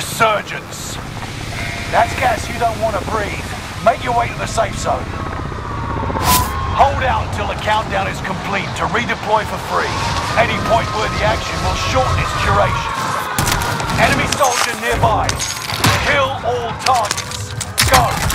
Resurgence. That's gas you don't want to breathe. Make your way to the safe zone. Hold out until the countdown is complete to redeploy for free. Any point-worthy action will shorten its duration. Enemy soldier nearby. Kill all targets. Go!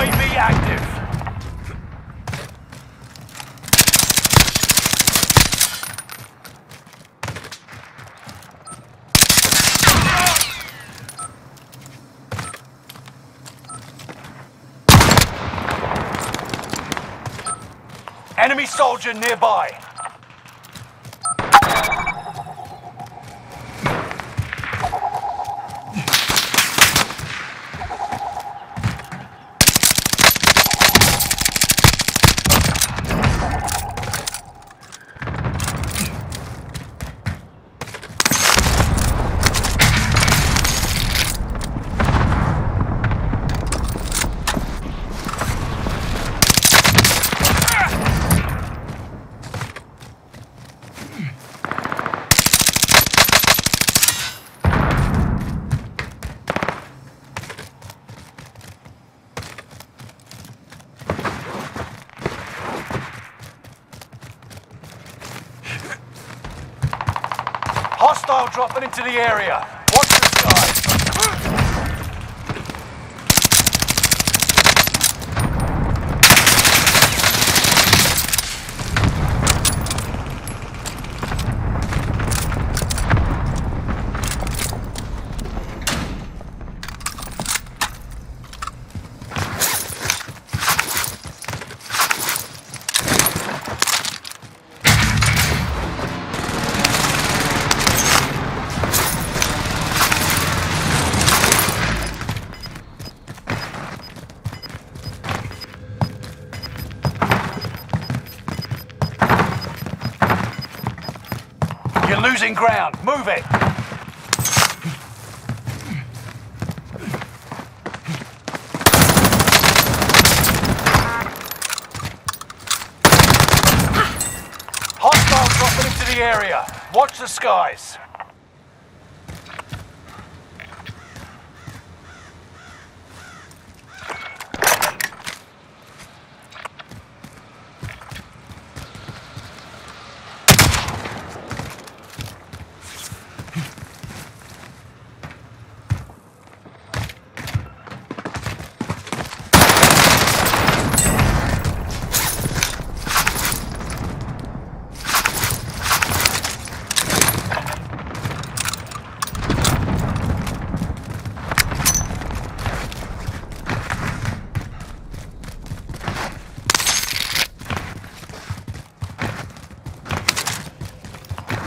UAV active. Enemy soldier nearby. Dropping into the area. Losing ground. Move it. Hostile dropping into the area. Watch the skies.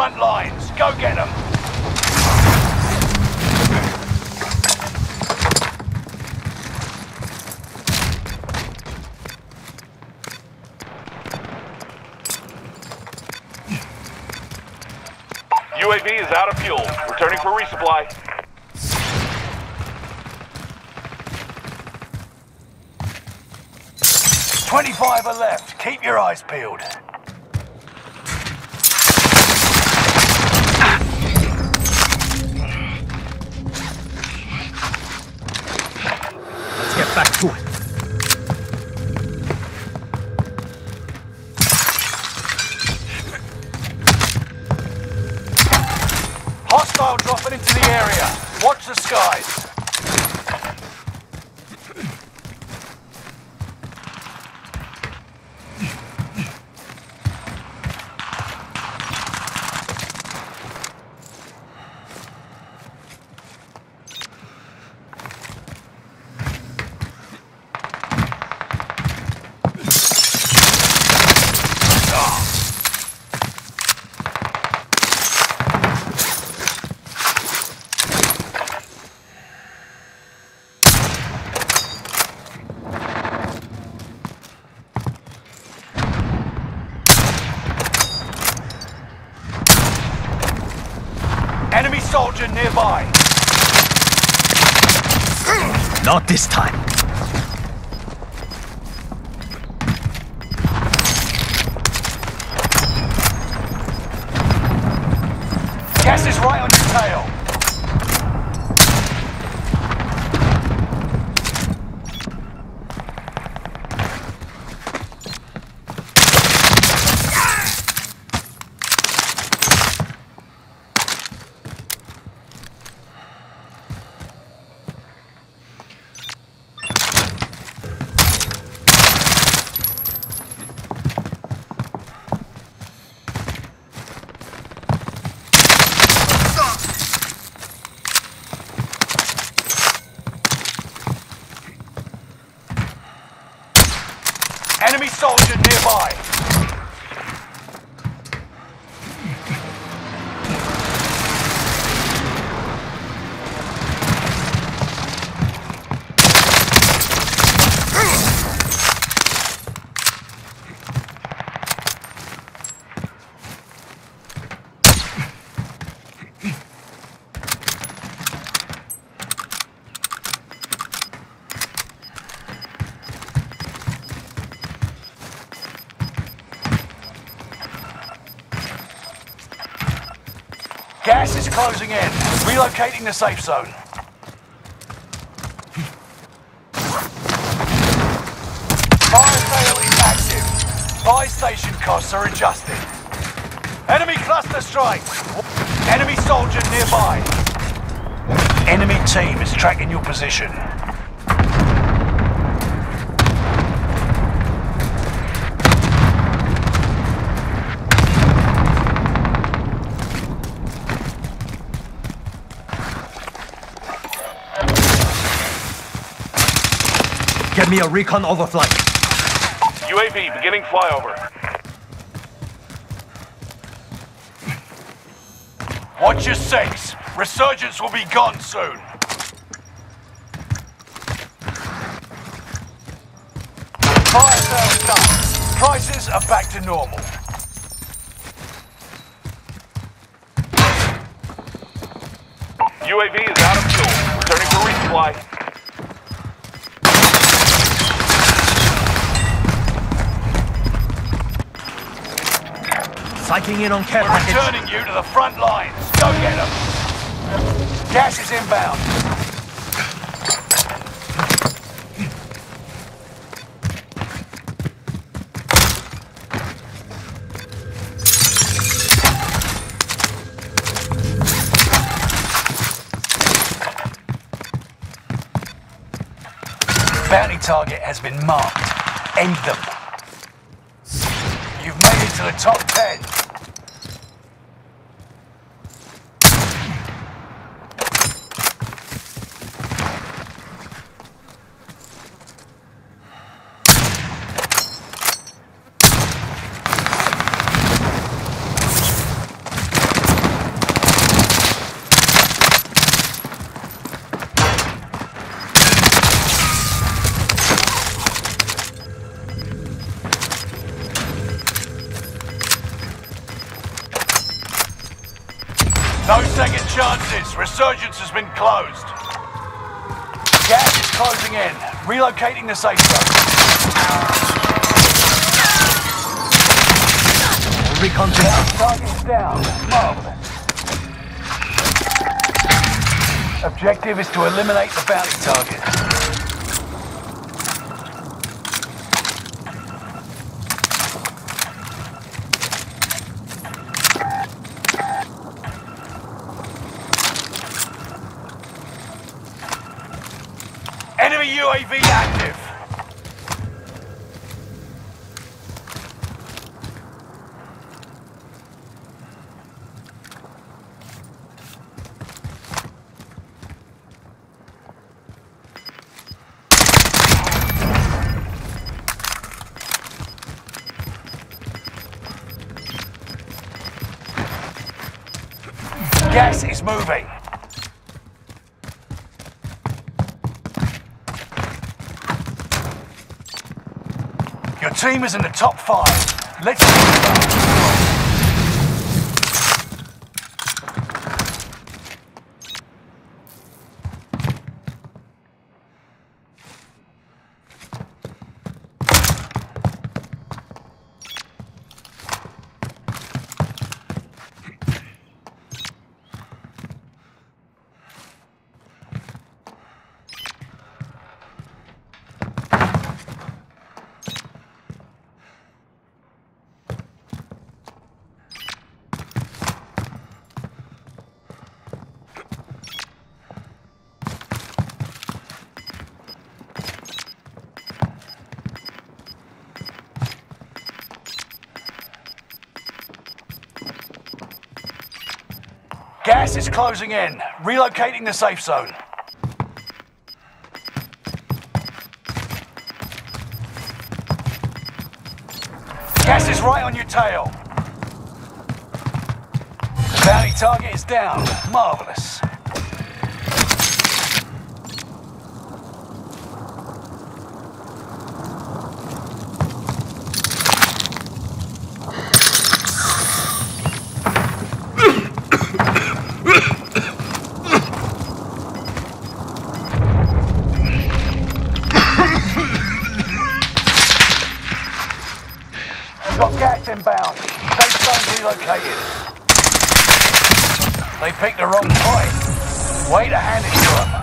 Front lines. Go get them. UAV is out of fuel. Returning for resupply. Twenty-five are left. Keep your eyes peeled. Let's get back to it. Hostile dropping into the area. Watch the skies. Enemy soldier nearby. Not this time. Gas is right on your tail. Enemy soldier nearby. Closing in. Relocating the safe zone. Fire sale is active. Buy station costs are adjusted. Enemy cluster strike. Enemy soldier nearby. Enemy team is tracking your position. Get me a recon overflight. UAV beginning flyover. Watch your six. Resurgence will be gone soon. Fire sales done. Prices are back to normal. UAV is out of fuel. Returning for resupply. Cycling in on care We're returning you to the front lines. Go get them. Gas is inbound. Bounty target has been marked. End them. You've made it to the top No second chances. Resurgence has been closed. Gas is closing in. Relocating the safe zone. Recon down. Target's down. Marvelous. Objective is to eliminate the bounty target. Gas is moving. Your team is in the top five. Let's Gas is closing in. Relocating the safe zone. Gas is right on your tail. Bounty target is down. Marvelous. Picked the wrong point. Way to hand it to them.